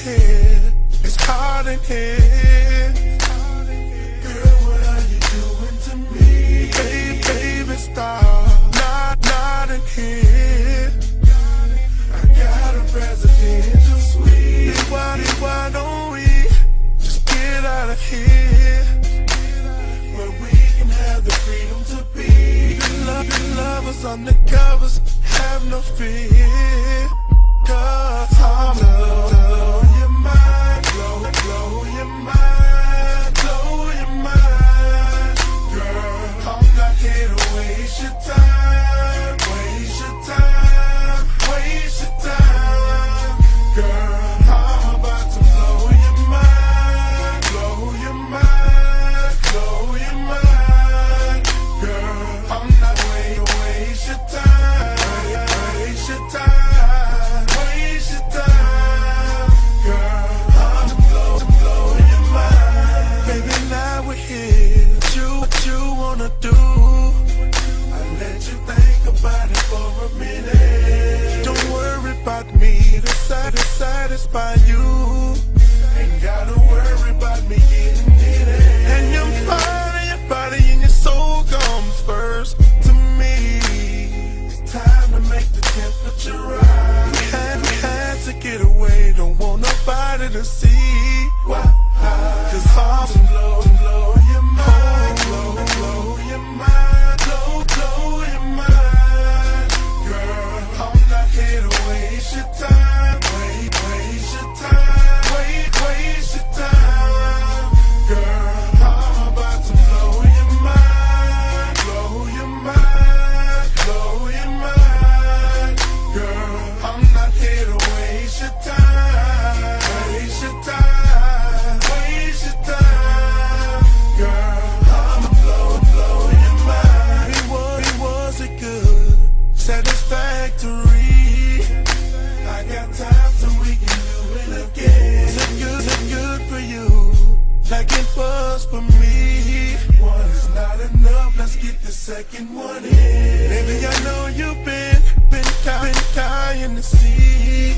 here. It's hot in here. Girl, what are you doing to me? Baby, baby, stop. Not, not in here. I got a presidential suite. Why, why don't we just get out of here? Where we can have the freedom to be. Good love, good lovers, undercovers. Have no fear. by you. buzz for me. One is not enough, let's get the second one in. Baby, I know you've been, been, been dying to see.